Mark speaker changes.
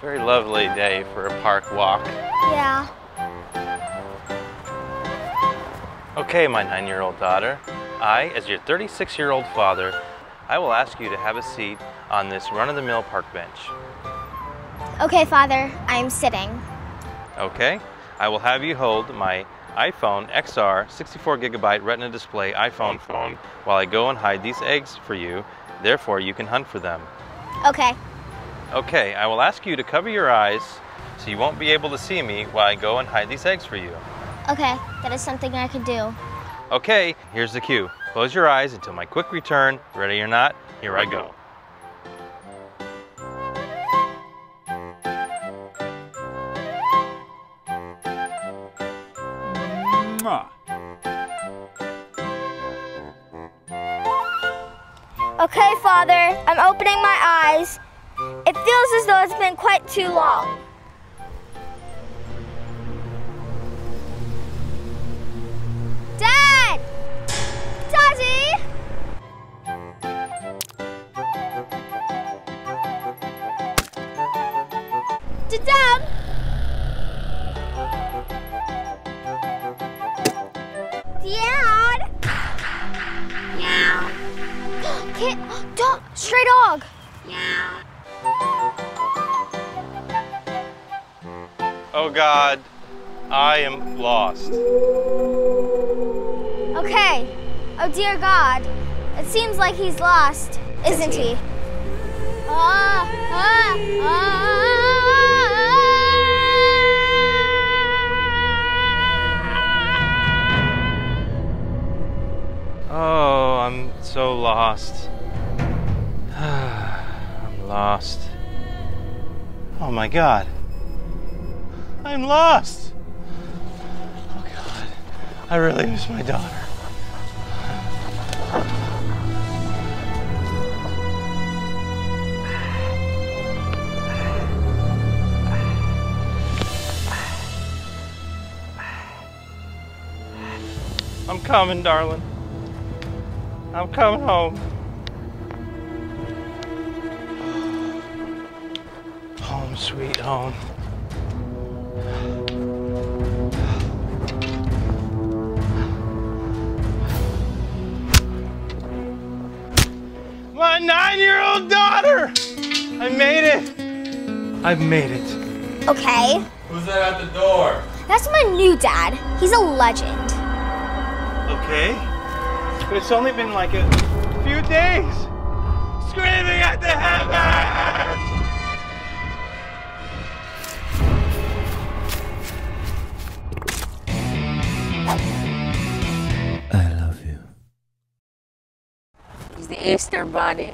Speaker 1: Very lovely day for a park walk.
Speaker 2: Yeah.
Speaker 1: Okay, my nine-year-old daughter, I, as your 36-year-old father, I will ask you to have a seat on this run-of-the-mill park bench.
Speaker 2: Okay, Father, I'm sitting.
Speaker 1: Okay? I will have you hold my iPhone XR 64 gigabyte Retina display iPhone phone while I go and hide these eggs for you. Therefore, you can hunt for them.
Speaker 2: Okay.
Speaker 1: Okay, I will ask you to cover your eyes so you won't be able to see me while I go and hide these eggs for you.
Speaker 2: Okay, that is something I can do.
Speaker 1: Okay, here's the cue. Close your eyes until my quick return. Ready or not, here I go.
Speaker 2: Okay, Father, I'm opening my eyes. Feels as though it's been quite too long. Dad! Daddy! Dad! Dad! Kid, dog, stray dog.
Speaker 1: Oh God, I am lost.
Speaker 2: Okay. Oh dear God. It seems like he's lost, isn't he? Ah, ah, ah.
Speaker 1: Oh, I'm so lost. I'm lost. Oh my God. I'm lost. Oh God. I really miss my daughter. I'm coming, darling. I'm coming home. Home, sweet home. My nine year old daughter! I made it! I've made it.
Speaker 2: Okay.
Speaker 3: Who's that at the door?
Speaker 2: That's my new dad. He's a legend.
Speaker 1: Okay? But it's only been like a few days.
Speaker 4: He's the Easter Bunny.